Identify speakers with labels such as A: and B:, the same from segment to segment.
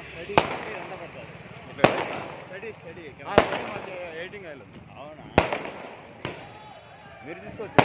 A: Study. ఎంత పడుతుంది study study.
B: ఎయిటింగ్ అవునా?
A: మీరు తీసుకోవచ్చు.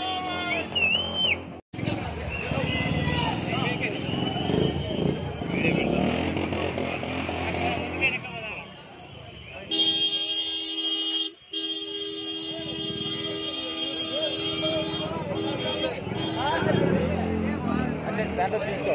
A: దాంట్లో తీసుకో